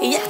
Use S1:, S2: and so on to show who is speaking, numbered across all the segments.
S1: Y ya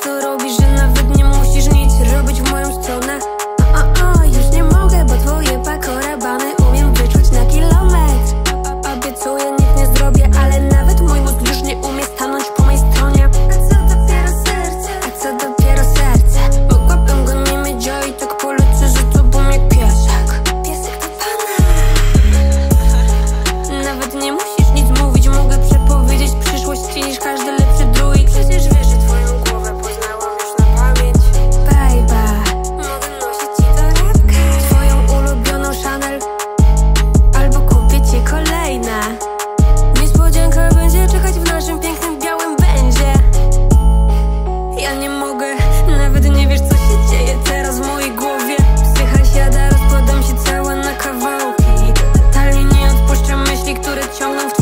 S1: I